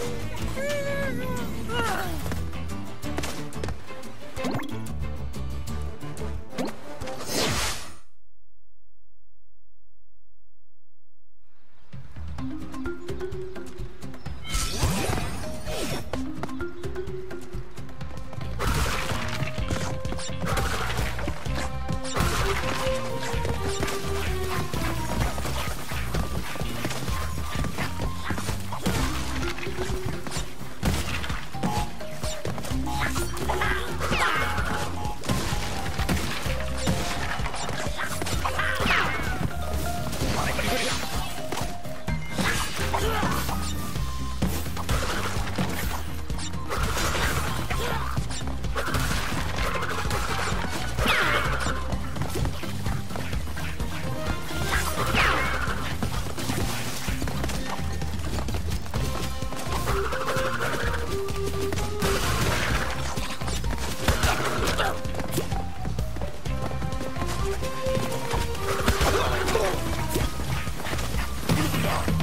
Woo! Stop.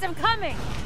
Guys, I'm coming!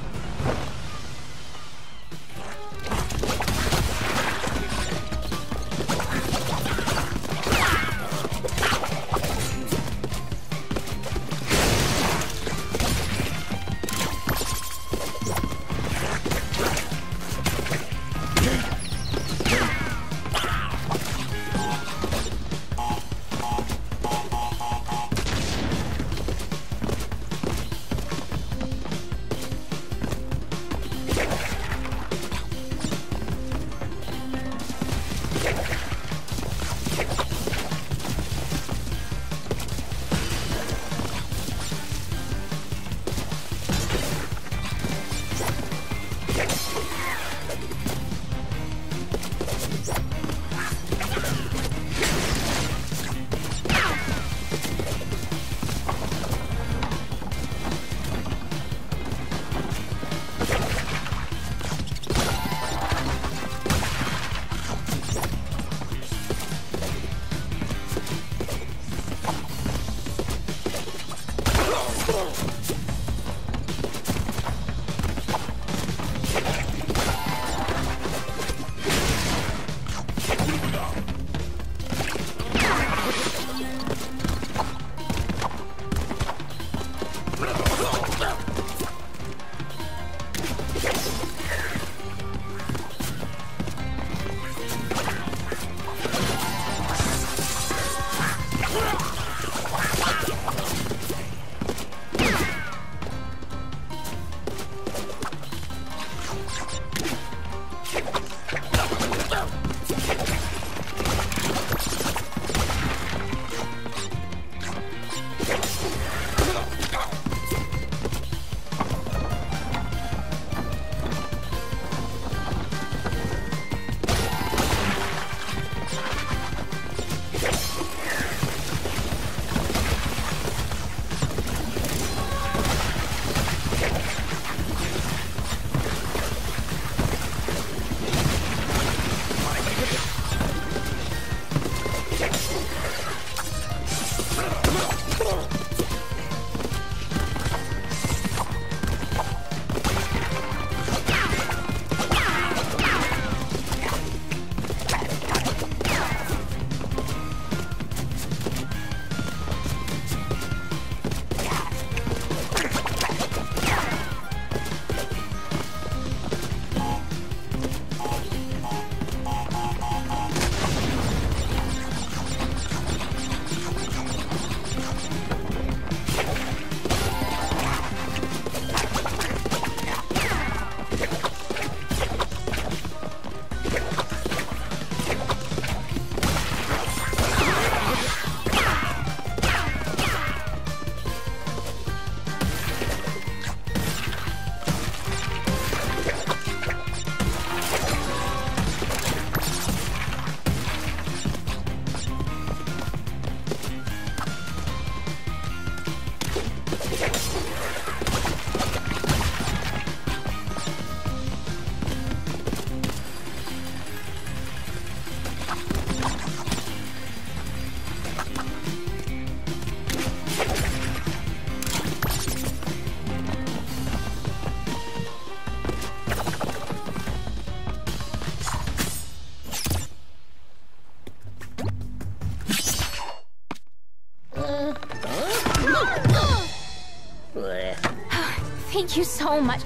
Thank you so much.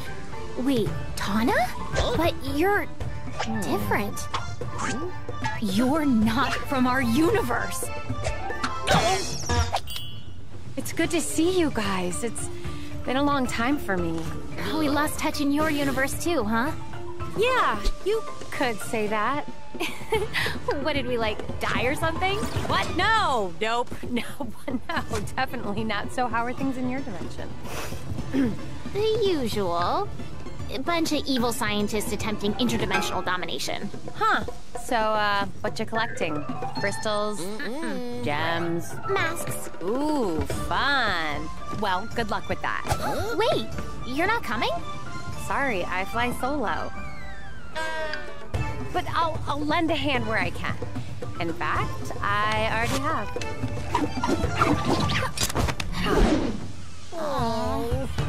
Wait, Tawna? But you're different. You're not from our universe. It's good to see you guys. It's been a long time for me. Oh, we lost touch in your universe too, huh? Yeah, you could say that. what did we like die or something? What? No, nope, no, no, definitely not. So how are things in your dimension? the usual. A bunch of evil scientists attempting interdimensional domination. Huh. So, uh, what you collecting? Crystals? Mm Gems? Masks. Ooh, fun. Well, good luck with that. Wait, you're not coming? Sorry, I fly solo. But I'll, I'll lend a hand where I can. In fact, I already have. Oh.